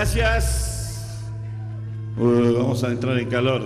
gracias. Uh, vamos a entrar en calor.